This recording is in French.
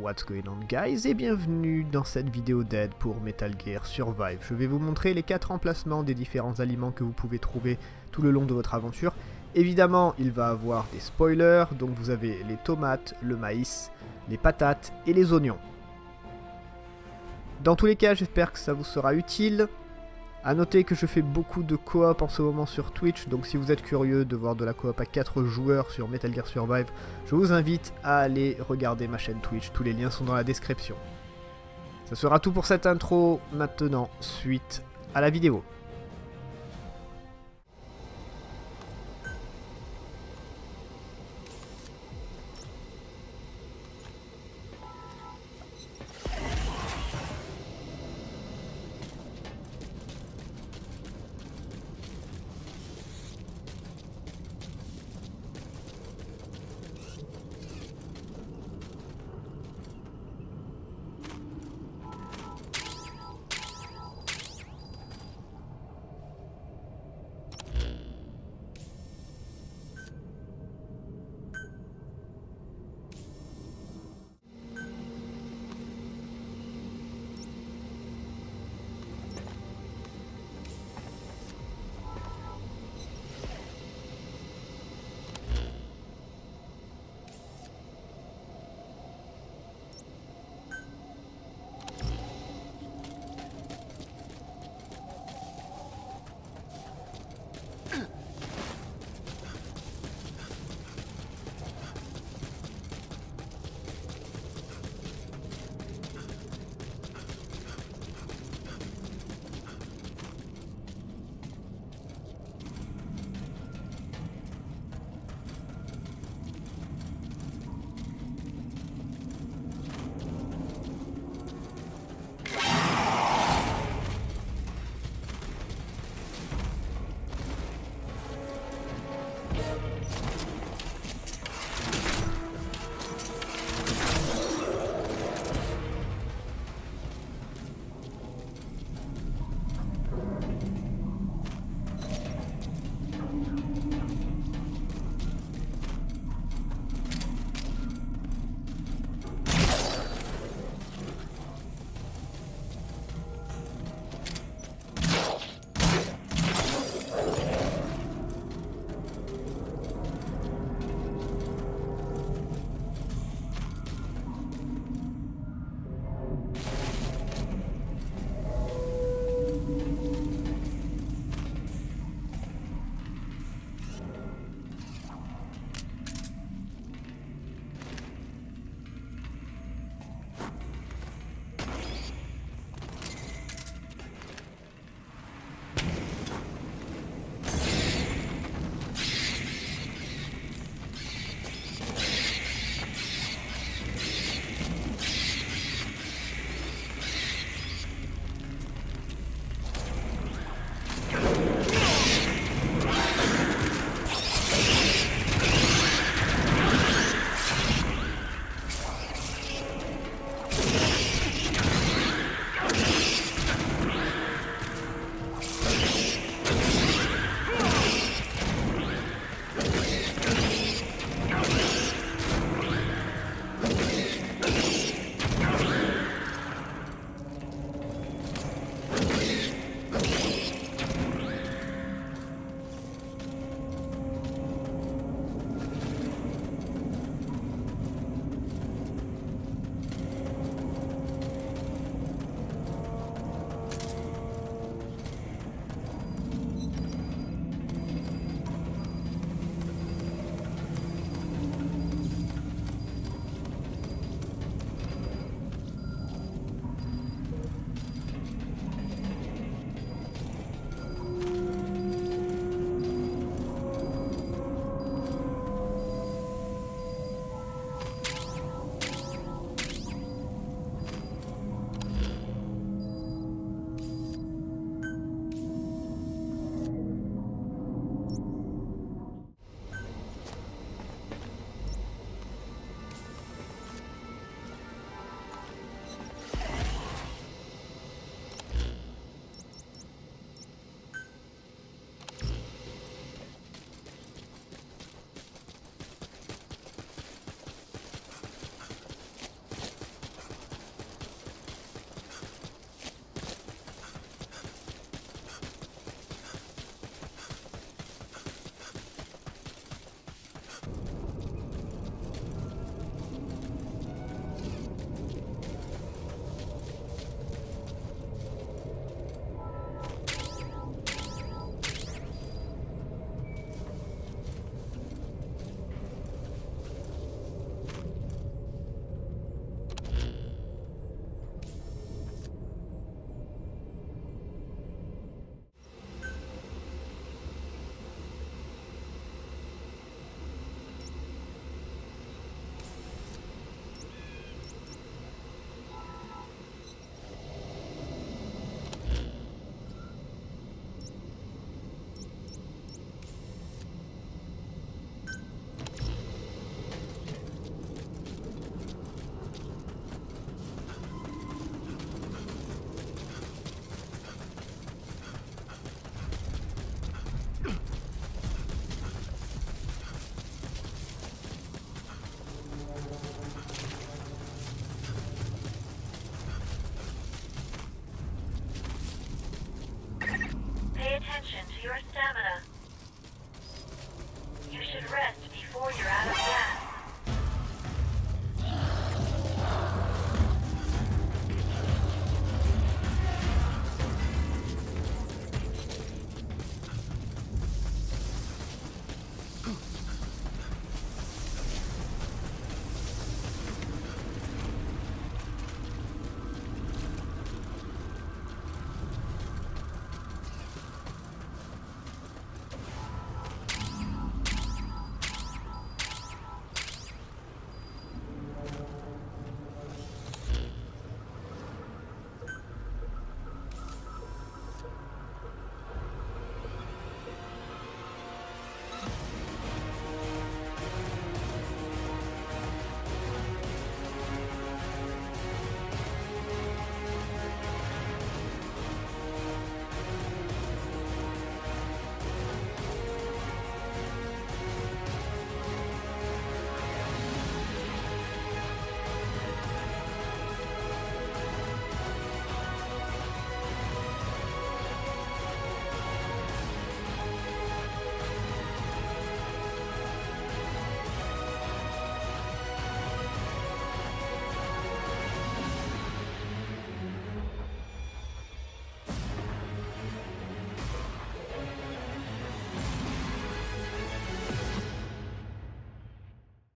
What's going on guys et bienvenue dans cette vidéo d'aide pour Metal Gear Survive. Je vais vous montrer les 4 emplacements des différents aliments que vous pouvez trouver tout le long de votre aventure. Évidemment, il va avoir des spoilers, donc vous avez les tomates, le maïs, les patates et les oignons. Dans tous les cas, j'espère que ça vous sera utile. A noter que je fais beaucoup de coop en ce moment sur Twitch, donc si vous êtes curieux de voir de la coop à 4 joueurs sur Metal Gear Survive, je vous invite à aller regarder ma chaîne Twitch, tous les liens sont dans la description. Ce sera tout pour cette intro, maintenant suite à la vidéo.